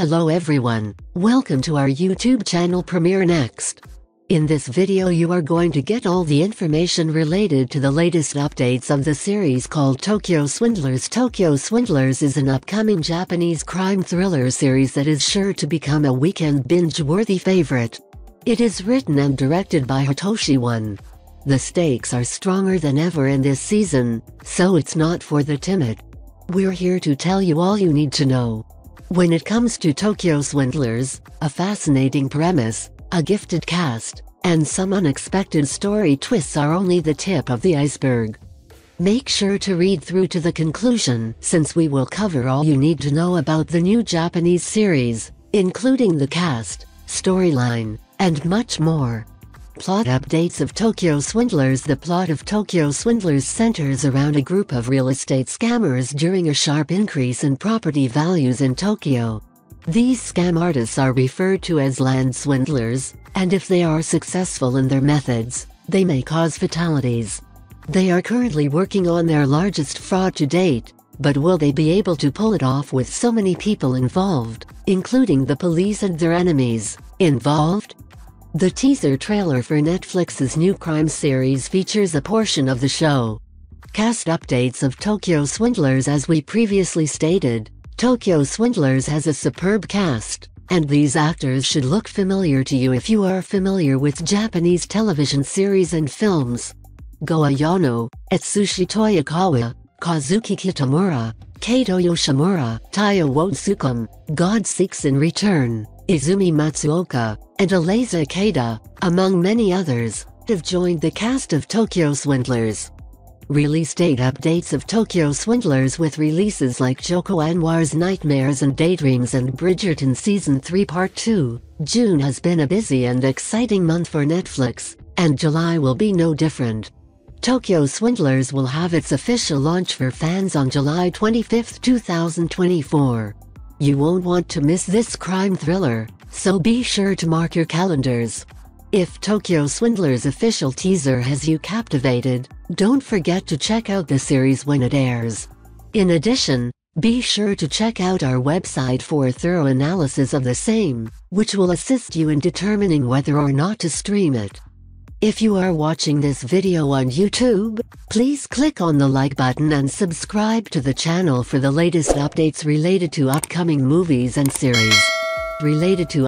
Hello everyone, welcome to our YouTube channel Premiere Next. In this video you are going to get all the information related to the latest updates of the series called Tokyo Swindlers. Tokyo Swindlers is an upcoming Japanese crime thriller series that is sure to become a weekend binge-worthy favorite. It is written and directed by Hitoshi One. The stakes are stronger than ever in this season, so it's not for the timid. We're here to tell you all you need to know. When it comes to Tokyo Swindlers, a fascinating premise, a gifted cast, and some unexpected story twists are only the tip of the iceberg. Make sure to read through to the conclusion since we will cover all you need to know about the new Japanese series, including the cast, storyline, and much more. Plot updates of Tokyo Swindlers The plot of Tokyo Swindlers centers around a group of real estate scammers during a sharp increase in property values in Tokyo. These scam artists are referred to as land swindlers, and if they are successful in their methods, they may cause fatalities. They are currently working on their largest fraud to date, but will they be able to pull it off with so many people involved, including the police and their enemies, involved? The teaser trailer for Netflix's new crime series features a portion of the show. Cast updates of Tokyo Swindlers As we previously stated, Tokyo Swindlers has a superb cast, and these actors should look familiar to you if you are familiar with Japanese television series and films. Go Ayano, Etsushi Toyokawa, Kazuki Kitamura, Kato Yoshimura, Taiyo Wotsukum, God Seeks in Return, Izumi Matsuoka, and Aliza Keita, among many others, have joined the cast of Tokyo Swindlers. Release date updates of Tokyo Swindlers with releases like Joko Anwar's Nightmares and Daydreams and Bridgerton Season 3 Part 2. June has been a busy and exciting month for Netflix, and July will be no different. Tokyo Swindlers will have its official launch for fans on July 25, 2024. You won't want to miss this crime thriller, so be sure to mark your calendars. If Tokyo Swindler's official teaser has you captivated, don't forget to check out the series when it airs. In addition, be sure to check out our website for a thorough analysis of the same, which will assist you in determining whether or not to stream it. If you are watching this video on YouTube, please click on the like button and subscribe to the channel for the latest updates related to upcoming movies and series. Related to